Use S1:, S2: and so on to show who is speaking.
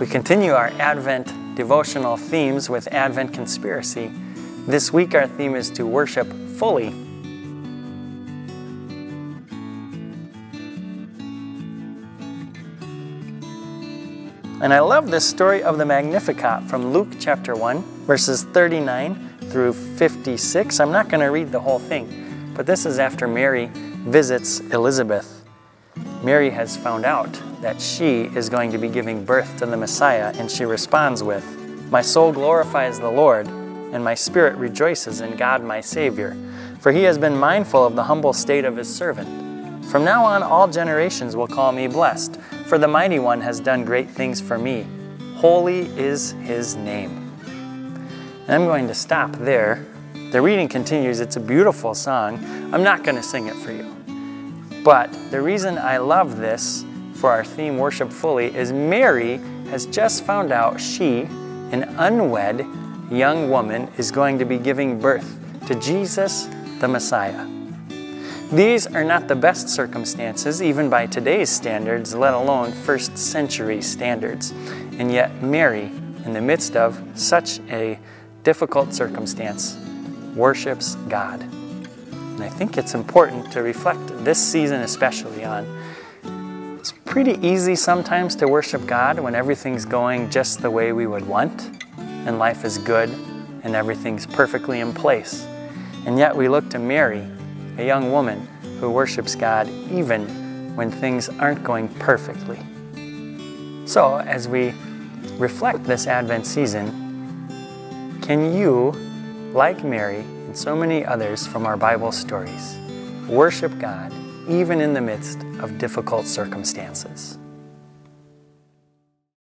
S1: We continue our Advent devotional themes with Advent Conspiracy. This week, our theme is to worship fully. And I love this story of the Magnificat from Luke chapter 1, verses 39 through 56. I'm not going to read the whole thing, but this is after Mary visits Elizabeth. Mary has found out that she is going to be giving birth to the Messiah, and she responds with, My soul glorifies the Lord, and my spirit rejoices in God my Savior, for he has been mindful of the humble state of his servant. From now on, all generations will call me blessed, for the Mighty One has done great things for me. Holy is his name. And I'm going to stop there. The reading continues. It's a beautiful song. I'm not going to sing it for you. But the reason I love this for our theme, Worship Fully, is Mary has just found out she, an unwed young woman, is going to be giving birth to Jesus the Messiah. These are not the best circumstances, even by today's standards, let alone first century standards. And yet, Mary, in the midst of such a difficult circumstance, worships God. And I think it's important to reflect this season, especially on pretty easy sometimes to worship God when everything's going just the way we would want, and life is good, and everything's perfectly in place. And yet we look to Mary, a young woman who worships God even when things aren't going perfectly. So, as we reflect this Advent season, can you, like Mary and so many others from our Bible stories, worship God even in the midst of difficult circumstances?